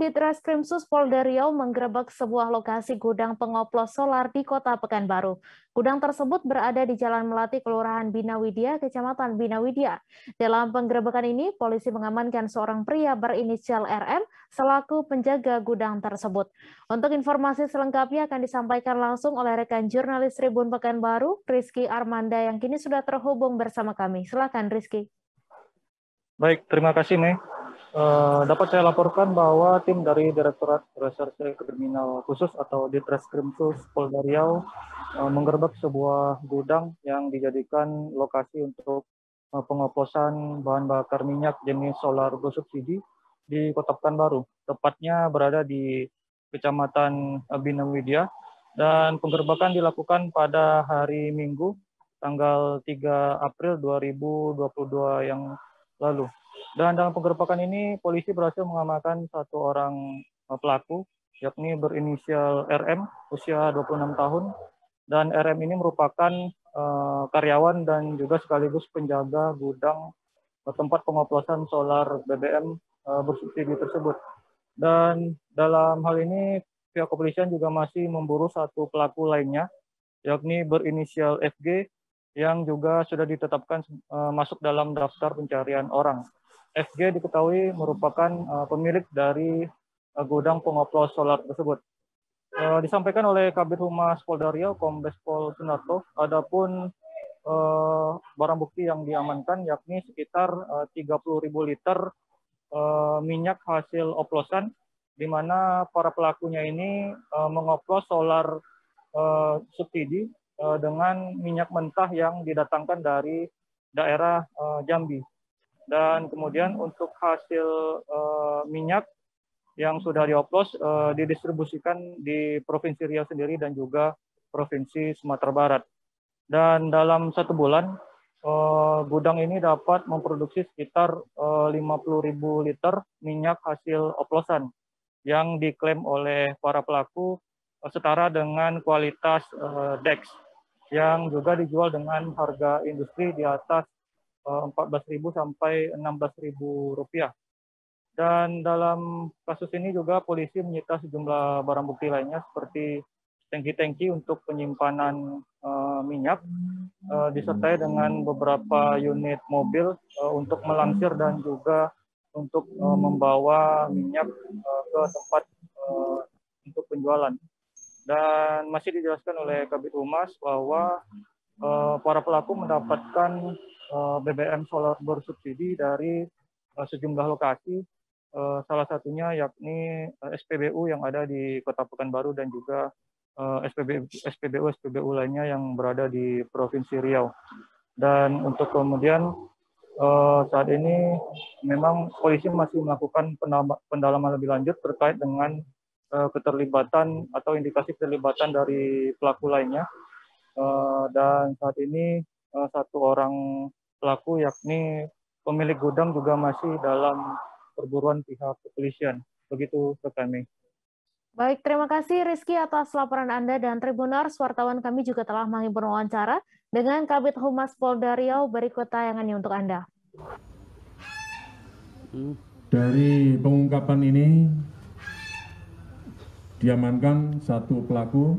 Ditreskrimsus Polda Riau menggerebek sebuah lokasi gudang pengoplos solar di Kota Pekanbaru. Gudang tersebut berada di Jalan Melati, Kelurahan Binawidia, Kecamatan Binawidia. Dalam penggerebekan ini, polisi mengamankan seorang pria berinisial RM selaku penjaga gudang tersebut. Untuk informasi selengkapnya akan disampaikan langsung oleh rekan jurnalis Tribun Pekanbaru, Rizky Armanda, yang kini sudah terhubung bersama kami. Silakan, Rizky. Baik, terima kasih, Mei. Uh, dapat saya laporkan bahwa tim dari Direktorat Reserse Kriminal Khusus atau Ditreskrimsus Polda Riau uh, menggerbek sebuah gudang yang dijadikan lokasi untuk uh, pengoplosan bahan bakar minyak jenis solar bersubsidi di Kota Pekanbaru, tepatnya berada di Kecamatan Binawidia dan penggerbekan dilakukan pada hari Minggu tanggal 3 April 2022 yang lalu. Dan dalam penggerbekan ini polisi berhasil mengamankan satu orang eh, pelaku yakni berinisial RM usia 26 tahun dan RM ini merupakan uh, karyawan dan juga sekaligus penjaga gudang uh, tempat pengoplosan solar BBM uh, bersubsidi tersebut. Dan dalam hal ini pihak kepolisian juga masih memburu satu pelaku lainnya yakni berinisial FG yang juga sudah ditetapkan uh, masuk dalam daftar pencarian orang. FG diketahui merupakan uh, pemilik dari uh, gudang pengoplos solar tersebut. Uh, disampaikan oleh Kabit Humas Polda Riau, Kombes Pol Sunarto, adapun uh, barang bukti yang diamankan yakni sekitar uh, 30.000 liter uh, minyak hasil oplosan, di mana para pelakunya ini uh, mengoplos solar uh, subsidi uh, dengan minyak mentah yang didatangkan dari daerah uh, Jambi dan kemudian untuk hasil uh, minyak yang sudah dioplos uh, didistribusikan di Provinsi Riau sendiri dan juga Provinsi Sumatera Barat. Dan dalam satu bulan, uh, gudang ini dapat memproduksi sekitar uh, 50.000 liter minyak hasil oplosan yang diklaim oleh para pelaku uh, setara dengan kualitas uh, DEX yang juga dijual dengan harga industri di atas 14.000 eh, sampai 16.000 rupiah. Dan dalam kasus ini juga polisi menyita sejumlah barang bukti lainnya seperti tangki-tangki untuk penyimpanan uh, minyak, uh, disertai dengan beberapa unit mobil uh, untuk melangsir dan juga untuk uh, membawa minyak uh, ke tempat uh, untuk penjualan. Dan masih dijelaskan oleh Kabit Humas bahwa uh, para pelaku mendapatkan BBM solar bersubsidi dari eh, sejumlah lokasi, eh, salah satunya yakni SPBU yang ada di Kota Pekanbaru dan juga SPBU, SPBU SPBU lainnya yang berada di Provinsi Riau. Dan untuk kemudian saat ini memang polisi masih melakukan pendalaman lebih lanjut terkait dengan keterlibatan atau indikasi keterlibatan dari pelaku lainnya. Dan saat ini satu orang pelaku yakni pemilik gudang juga masih dalam perburuan pihak kepolisian. Begitu ke kami. Baik, terima kasih Rizky atas laporan Anda dan Tribunars. Wartawan kami juga telah menghibur wawancara dengan Kabit Humas Polda Riau berikut tayangannya untuk Anda. Dari pengungkapan ini diamankan satu pelaku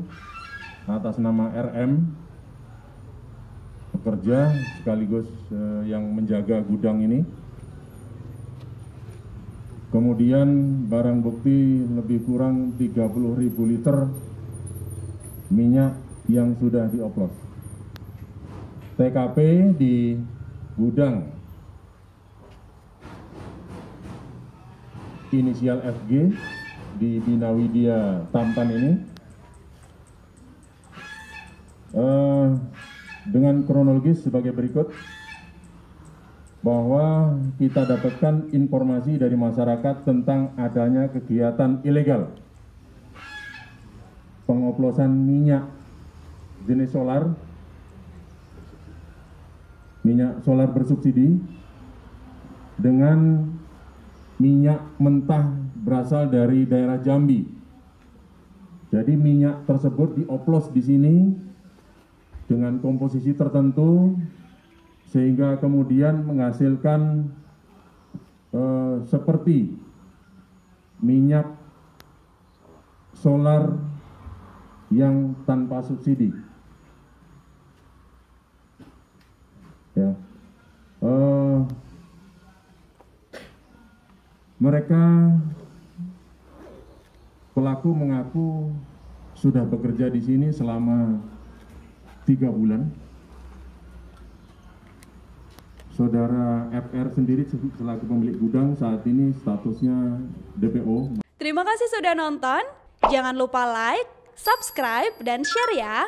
atas nama RM pekerja sekaligus uh, yang menjaga gudang ini. Kemudian barang bukti lebih kurang 30 ribu liter minyak yang sudah dioplos. TKP di gudang inisial FG di Binawidia Tampan ini. Uh, dengan kronologis sebagai berikut bahwa kita dapatkan informasi dari masyarakat tentang adanya kegiatan ilegal pengoplosan minyak jenis solar minyak solar bersubsidi dengan minyak mentah berasal dari daerah Jambi. Jadi minyak tersebut dioplos di sini dengan komposisi tertentu sehingga kemudian menghasilkan eh, seperti minyak solar yang tanpa subsidi. Ya, uh, mereka pelaku mengaku sudah bekerja di sini selama tiga bulan. Saudara FR sendiri selaku pemilik gudang saat ini statusnya DPO. Terima kasih sudah nonton. Jangan lupa like, subscribe, dan share ya.